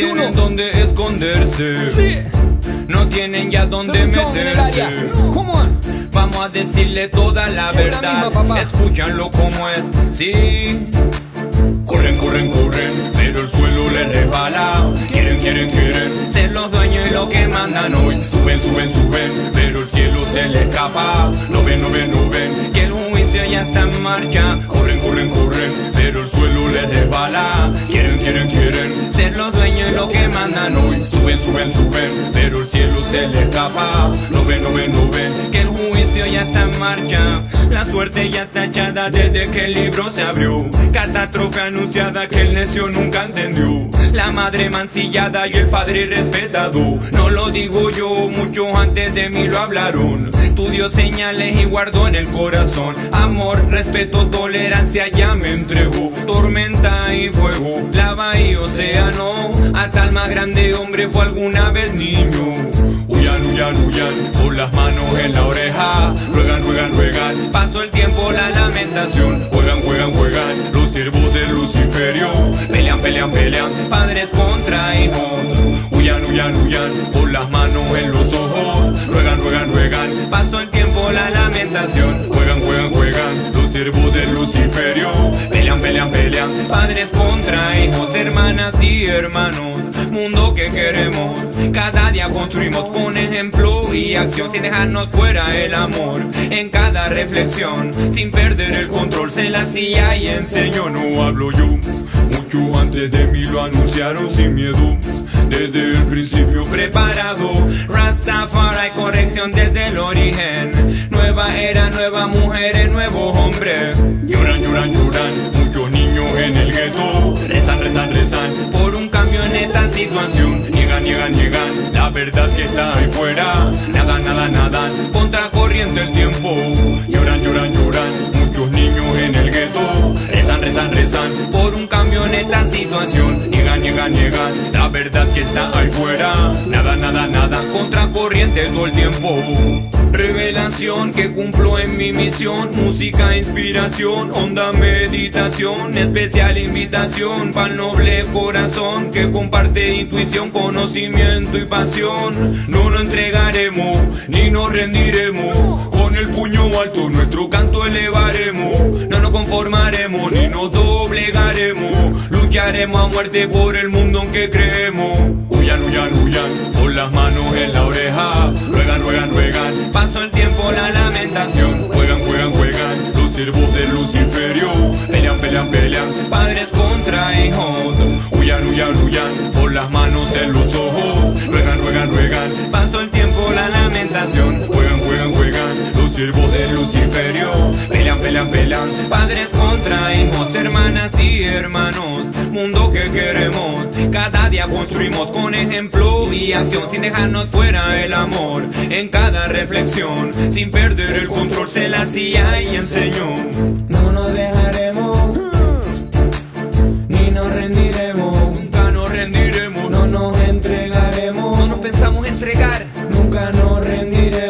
tienen donde esconderse. Sí. No tienen ya área. meterse. Vamos a decirle toda la verdad. Escúchanlo como es. Sí. Corren, corren, corren, pero el suelo les resbala. Quieren, quieren, quieren ser los dueños y lo que mandan hoy. Suben, suben, suben, pero el cielo se les escapa. No ven, no ven, no ven que el juicio ya está en marcha. Corren, corren, corren, pero el suelo les resbala. Quieren, quieren, quieren lo que mandan hoy. Suben, suben, suben, pero el cielo se les escapa. No ven, no ven, no ven que el juicio ya está en marcha. La suerte ya está echada desde que el libro se abrió. Catástrofe anunciada que el necio nunca entendió. La madre mancillada y el padre respetado. No lo digo yo, muchos antes de mí lo hablaron. Tu Dios señales y guardó en el corazón. Amor, respeto, tolerancia ya me entregó. Tormenta y fuego, lava y océano. Hasta el más grande hombre fue alguna vez niño. Huyan, huyan, huyan, con las manos en la oreja. Ruegan, ruegan, ruegan. Pasó el tiempo, la lamentación. Juegan, juegan, juegan. Los siervos del Luciferio. Pelean, pelean, pelean. Padres contra hijos. Huyan, huyan, huyan, con las manos en los ojos. Ruegan, ruegan, ruegan. Pasó el tiempo, la lamentación. Juegan, juegan, juegan. Los siervos del Luciferio. Pelean, pelean, pelean. Padres contra hijos, hermanas y hermanos. Mundo que queremos. Cada día construimos con ejemplo y acción sin dejarnos fuera el amor. En cada reflexión, sin perder el control, se la hacía y enseñó. No hablo yo. Mucho antes de mí lo anunciaron sin miedo. Desde el principio preparado. Rastafari, corrección desde el origen. Nueva era, nueva mujer, nuevo hombre. Lloran, lloran, lloran. Muchos niños en el gueto. Verdad que está ahí fuera. Nada, nada, nada. Contra corriente el tiempo. Lloran, lloran, lloran. Muchos niños en el gueto. Rezan, rezan, rezan. Por un cambio en esta situación. Niegan, niegan, niegan. La verdad que está ahí fuera. Nada, nada, nada. Contra corriente todo el tiempo. Revelación que cumplo en mi misión. Música, inspiración, onda, meditación. Especial invitación para el noble corazón que comparte intuición, conocimiento y pasión. No nos entregaremos ni nos rendiremos. Con el puño alto nuestro canto elevaremos. No nos conformaremos ni nos doblegaremos. Lucharemos a muerte por el mundo en que creemos. Huyan, huyan, huyan, con las manos en la oreja. Del Luciferio. Pelean, pelean, pelean. Padres contra hijos. Huyan, huyan, huyan. Por las manos en los ojos. Ruegan, ruegan, ruegan. Pasó el tiempo, la lamentación. Juegan, juegan, juegan. Los siervos del Luciferio. Pelean, pelean, pelean. Padres contra hijos, hermanas y hermanos. Mundo que queremos. Cada día construimos con ejemplo y acción sin dejarnos fuera el amor. En cada reflexión, sin perder el control, se la hacía y enseñó. No nos dejaremos, ni nos rendiremos. Nunca nos rendiremos, no nos entregaremos. No nos pensamos entregar, nunca nos rendiremos.